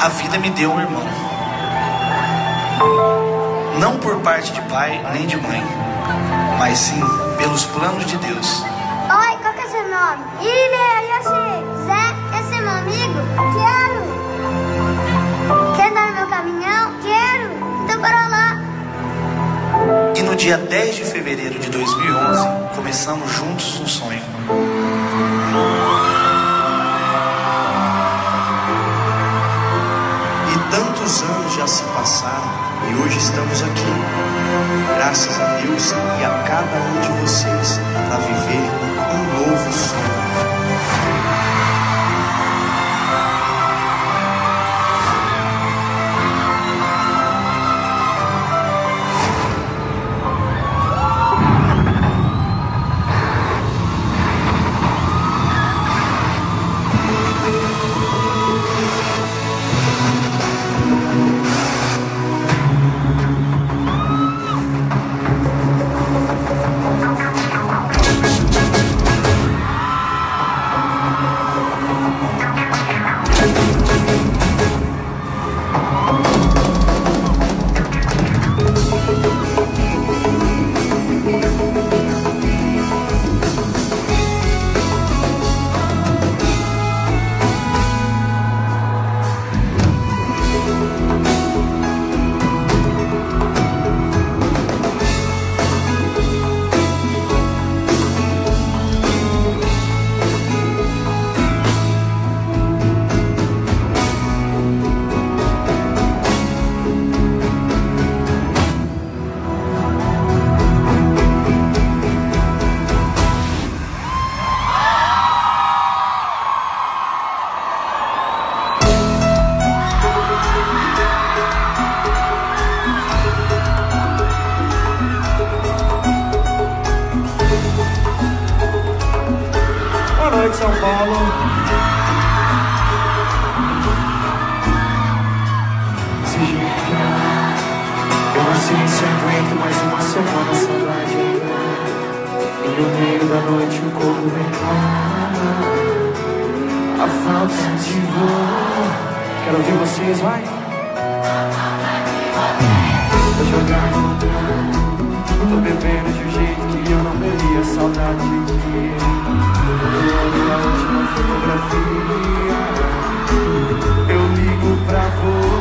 a vida me deu um irmão. Não por parte de pai nem de mãe, mas sim pelos planos de Deus. Oi, qual que é seu nome? Ilha, eu sei. Zé, quer ser meu amigo? Quero. Quer andar no meu caminhão? Quero. Então bora lá. E no dia 10 de fevereiro de 2011, começamos juntos um sonho. E hoje estamos aqui. Graças a Deus e a cada um de vocês para viver um novo sonho. Tô jogando. Tô bebendo de um jeito que eu não bebia saudade de ti. Olho a última fotografia. Eu ligo pra você.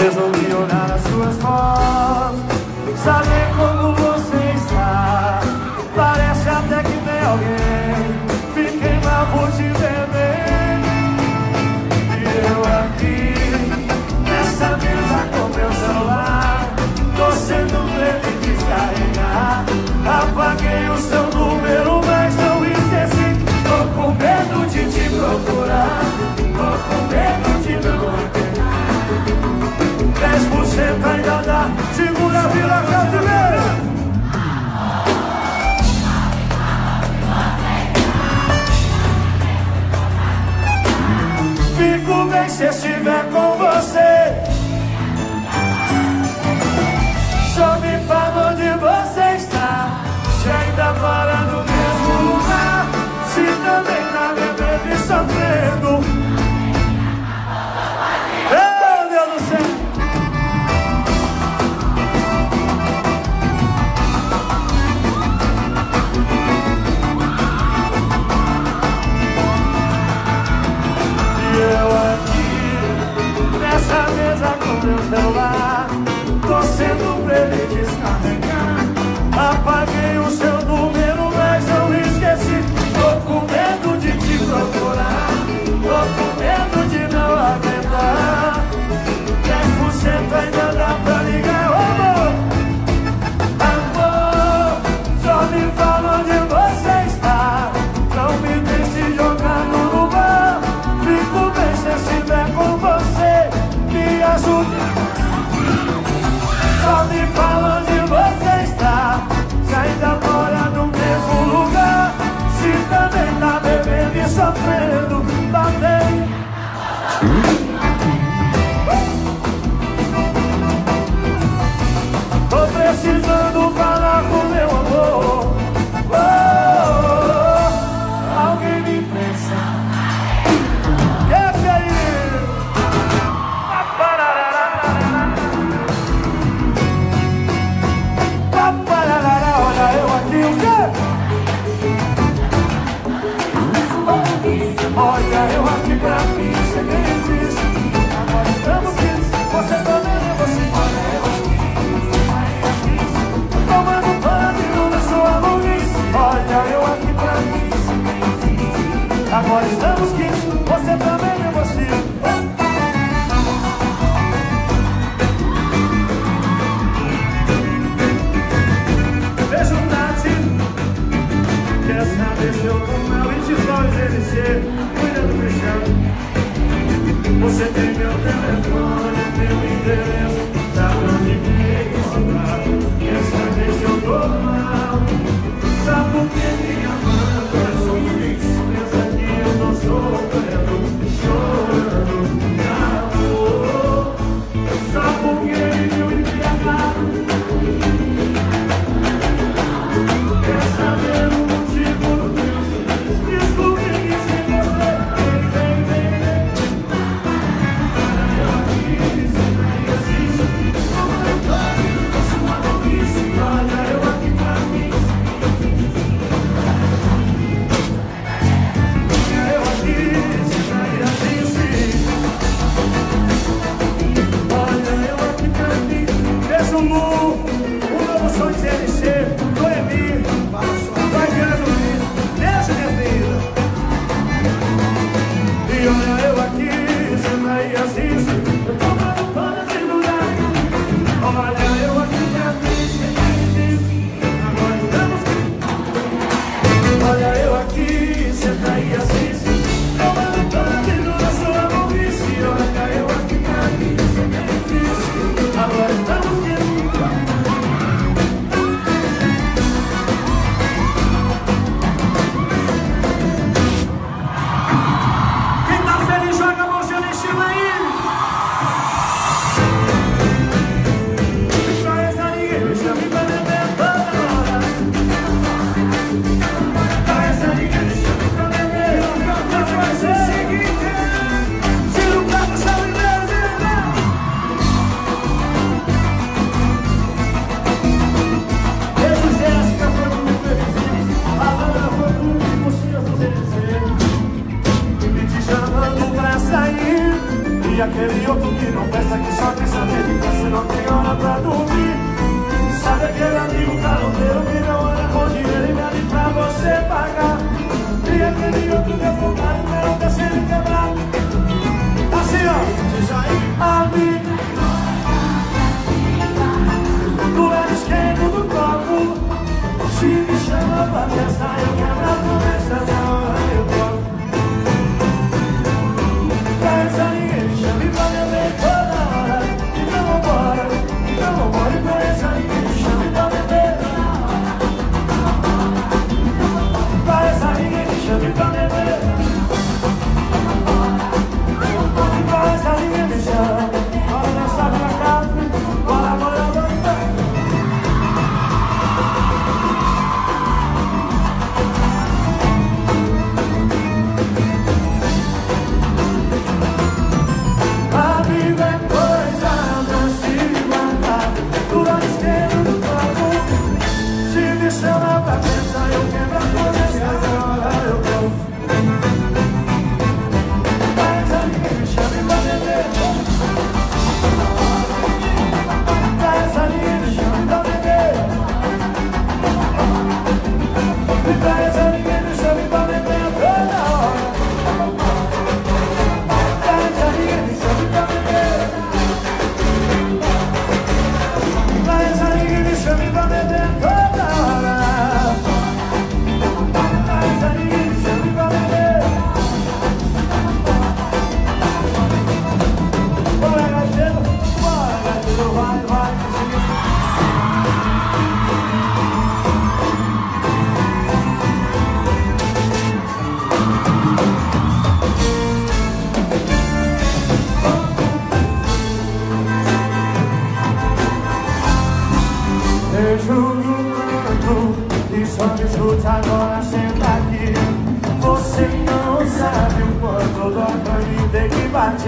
Resolvi olhar as suas mãos Saber como você está. Parece até que tem alguém Fiquei mal por te ver E eu aqui Nessa mesa com meu celular Tô sendo ele descarregar. Apaguei o seu número Mas não esqueci. Tô com medo de te procurar Tô com medo segura a Vila Cativeira. Fico bem se estiver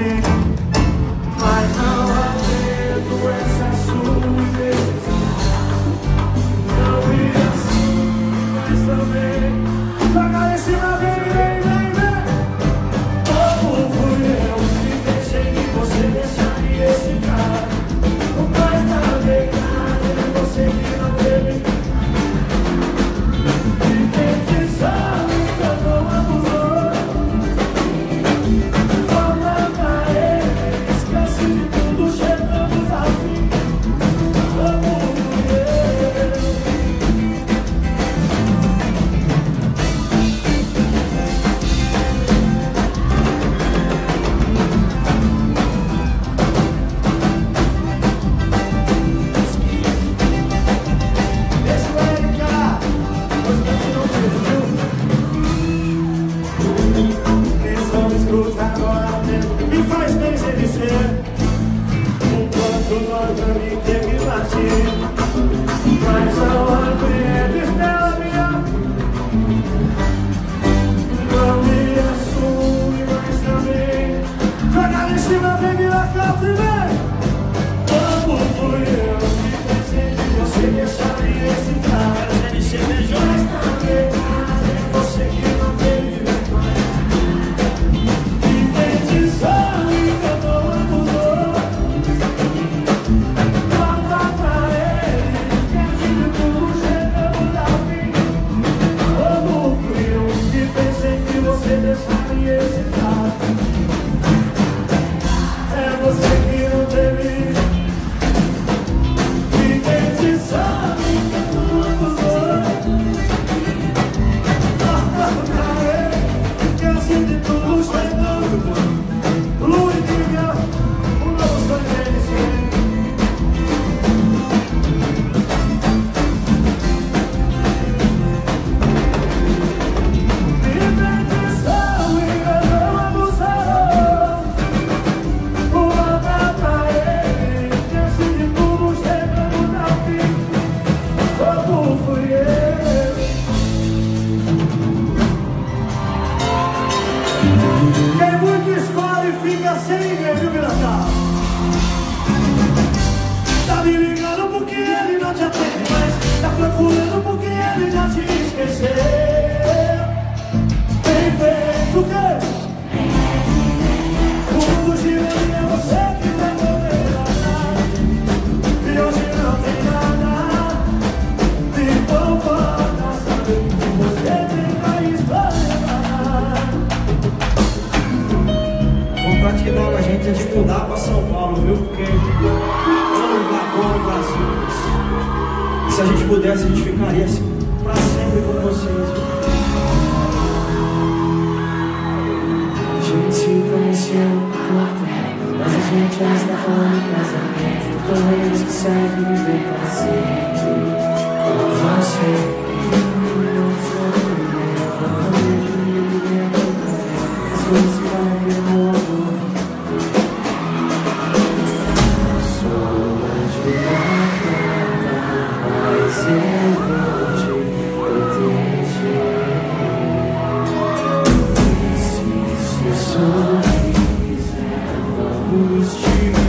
que vontade que dá a gente é de mudar pra São Paulo, viu? Porque lugar bom no Brasil. E se a gente pudesse, a gente ficaria assim pra sempre com vocês. A gente se conheceu pouco Mas a gente já está falando em casamento Talvez que serve viver pra sempre Com você vamos te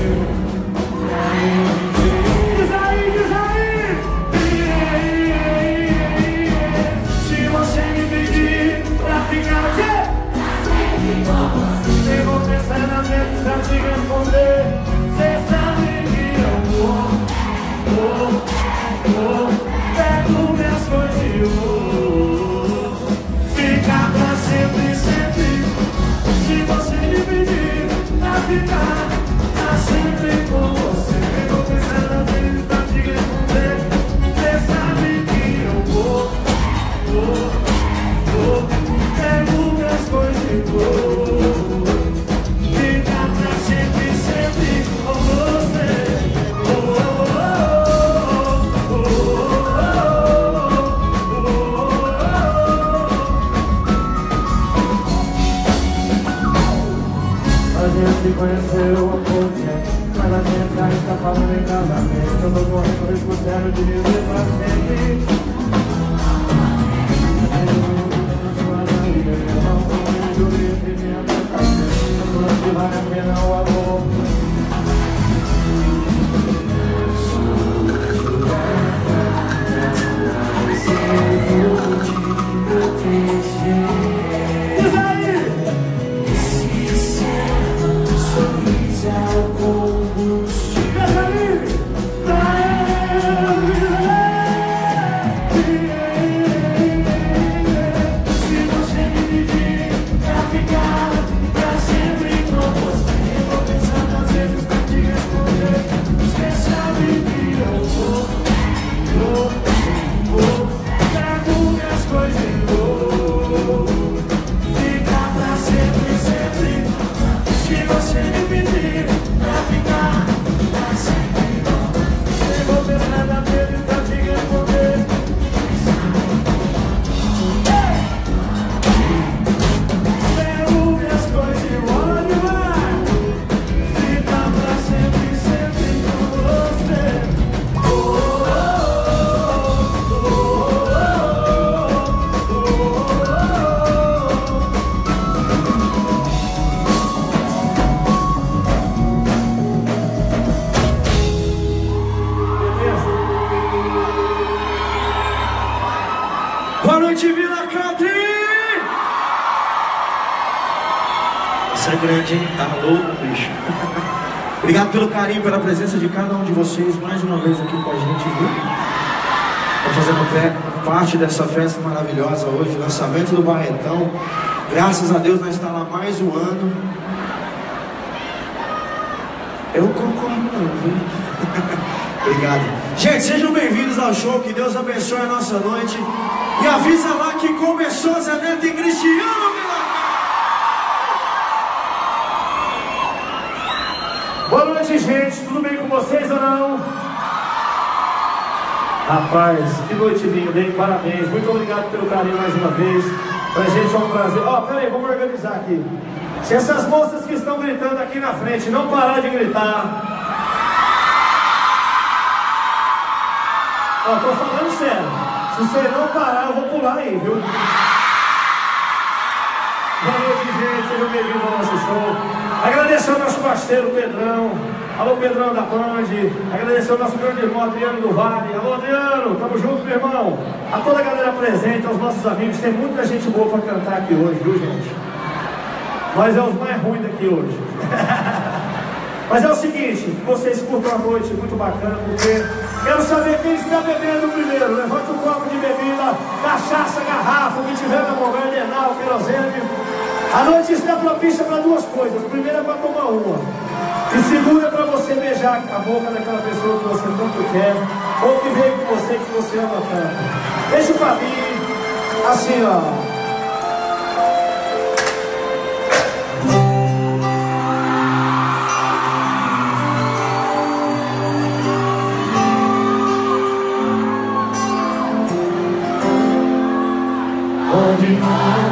grande, hein? Tá louco, bicho. Obrigado pelo carinho, pela presença de cada um de vocês mais uma vez aqui com a gente, viu? Tá fazendo parte dessa festa maravilhosa hoje, lançamento do Barretão. Graças a Deus nós está lá mais um ano. Eu concordo, não, viu? Obrigado. Gente, sejam bem-vindos ao show. Que Deus abençoe a nossa noite. E avisa lá que começou Zé Neto e Cristiano Vila Boa noite, gente. Tudo bem com vocês ou não? Rapaz, que noite linda, hein? Parabéns. Muito obrigado pelo carinho mais uma vez. Pra gente é um prazer. Ó, peraí, vamos organizar aqui. Se essas moças que estão gritando aqui na frente não parar de gritar. Ó, tô falando sério. Se você não parar, eu vou pular aí, viu? Boa noite, gente. Sejam bem-vindos ao nosso show. Agradecer ao nosso parceiro Pedrão. Alô, Pedrão da Band. Agradecer ao nosso grande irmão Adriano do Vale. Alô, Adriano, tamo junto, meu irmão. A toda a galera presente, aos nossos amigos. Tem muita gente boa pra cantar aqui hoje, viu, gente? Nós é os mais ruins daqui hoje. Mas é o seguinte, vocês curtam a noite, muito bacana, porque quero saber quem está bebendo primeiro. Levanta o um copo de bebida, cachaça, garrafa, o que tiver na mão, venal, querosene. A noite está propícia para duas coisas. Primeiro é para tomar uma. E segura para você beijar a boca daquela pessoa que você tanto quer, ou que veio com você, que você ama tanto. Deixa o mim, assim, ó. Onde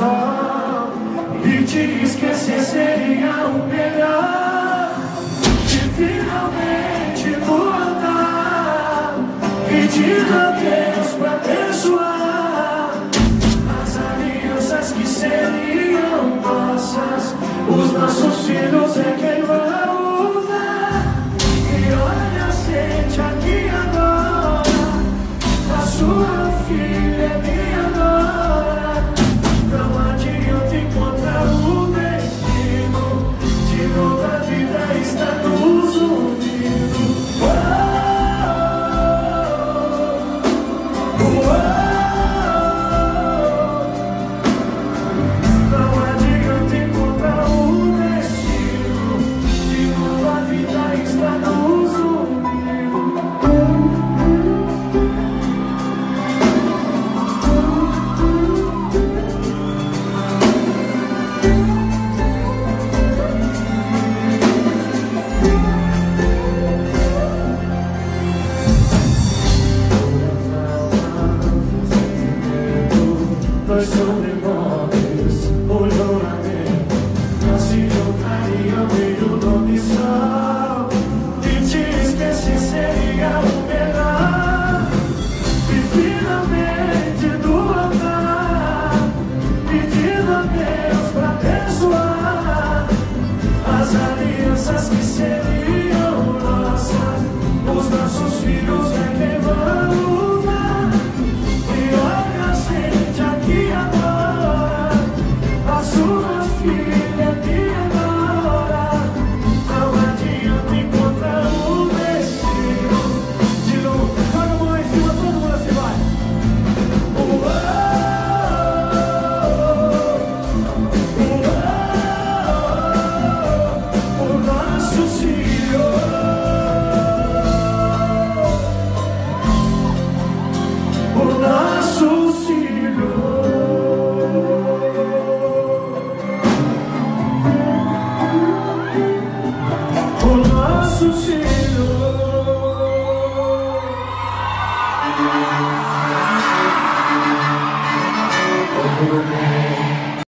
song.